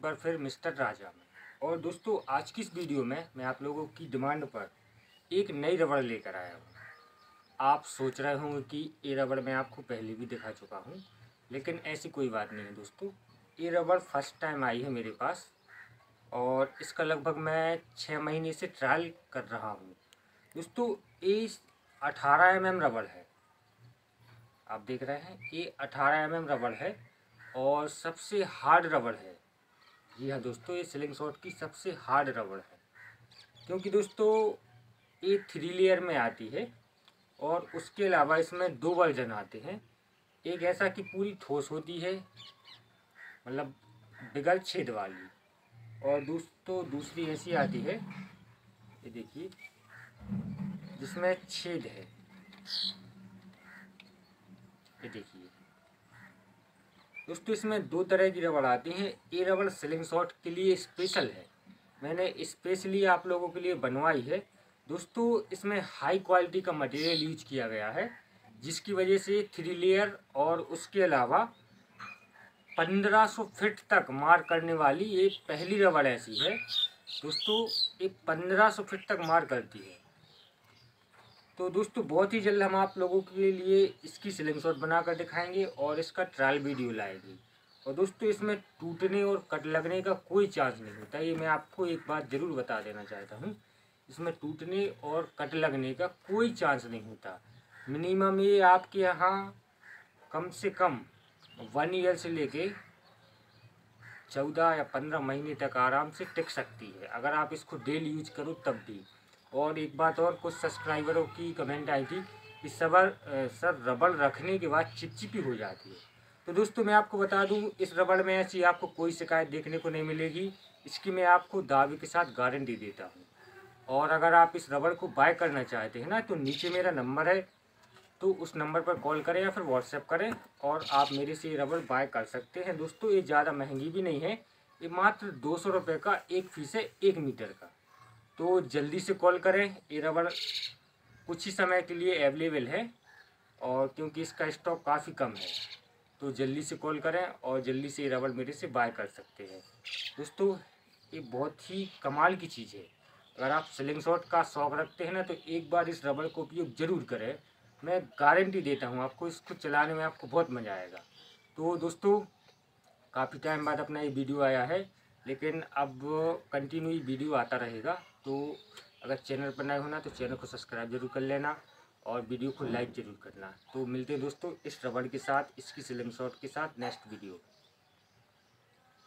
बार फिर मिस्टर राजा में। और दोस्तों, आज की इस वीडियो में मैं आप लोगों की डिमांड पर एक नई रबड़ लेकर आया हूँ। आप सोच रहे होंगे कि ये रबड़ मैं आपको पहले भी दिखा चुका हूँ, लेकिन ऐसी कोई बात नहीं है दोस्तों। ये रबड़ फ़र्स्ट टाइम आई है मेरे पास, और इसका लगभग मैं छः महीने से ट्रायल कर रहा हूँ। दोस्तों, ये अठारह एम एम रबड़ है। आप देख रहे हैं, ये अठारह एम एम रबड़ है, और सबसे हार्ड रबड़ है। जी हाँ दोस्तों, ये सिलिंग शॉट की सबसे हार्ड रबड़ है। क्योंकि दोस्तों, ये थ्री लेयर में आती है और उसके अलावा इसमें दो वर्जन आते हैं। एक ऐसा कि पूरी ठोस होती है मतलब बिगल छेद वाली। और दोस्तों, दूसरी ऐसी आती है, ये देखिए, जिसमें छेद है। ये देखिए। दोस्तों, इसमें दो तरह की रबड़ आती हैं। ये रबड़ सिलिंग शॉट के लिए स्पेशल है। मैंने स्पेशली आप लोगों के लिए बनवाई है। दोस्तों, इसमें हाई क्वालिटी का मटेरियल यूज़ किया गया है, जिसकी वजह से थ्री लेयर और उसके अलावा 1500 फीट तक मार करने वाली ये पहली रबड़ ऐसी है। दोस्तों, ये 1500 फीट तक मार करती है। तो दोस्तों, बहुत ही जल्द हम आप लोगों के लिए इसकी सिलिंग बनाकर दिखाएँगे और इसका ट्रायल वीडियो लाएँगे। और दोस्तों, इसमें टूटने और कट लगने का कोई चांस नहीं होता। ये मैं आपको एक बात ज़रूर बता देना चाहता हूँ। इसमें टूटने और कट लगने का कोई चांस नहीं होता। मिनिमम ये आपके यहाँ कम से कम वन ईयर से लेके चौदह या पंद्रह महीने तक आराम से टिक सकती है। अगर आप इसको डेली यूज़ करो, तब भी। और एक बात और, कुछ सब्सक्राइबरों की कमेंट आई थी कि सबर सर रबड़ रखने के बाद चिपचिपी हो जाती है। तो दोस्तों, मैं आपको बता दूँ, इस रबड़ में ऐसी आपको कोई शिकायत देखने को नहीं मिलेगी। इसकी मैं आपको दावे के साथ गारंटी देता हूँ। और अगर आप इस रबड़ को बाय करना चाहते हैं ना तो नीचे मेरा नंबर है तो उस नंबर पर कॉल करें या फिर व्हाट्सएप करें और आप मेरे से ये रबड़ बाय कर सकते हैं। दोस्तों, ये ज़्यादा महँगी भी नहीं है, ये मात्र दो सौ रुपये का एक फ़ीस है, एक मीटर का। तो जल्दी से कॉल करें। ये रबड़ कुछ ही समय के लिए अवेलेबल है और क्योंकि इसका स्टॉक काफ़ी कम है तो जल्दी से कॉल करें और जल्दी से ये रबड़ मेरे से बाय कर सकते हैं। दोस्तों, ये बहुत ही कमाल की चीज़ है। अगर आप सिलिंग शॉट का शौक रखते हैं ना तो एक बार इस रबड़ का उपयोग ज़रूर करें। मैं गारंटी देता हूँ आपको, इसको चलाने में आपको बहुत मज़ा आएगा। तो दोस्तों, काफ़ी टाइम बाद अपना ये वीडियो आया है, लेकिन अब कंटिन्यू वीडियो आता रहेगा। तो अगर चैनल पर नए होना तो चैनल को सब्सक्राइब ज़रूर कर लेना और वीडियो को लाइक ज़रूर करना। तो मिलते हैं दोस्तों इस रबड़ के साथ, इसकी सिलम शॉट के साथ नेक्स्ट वीडियो।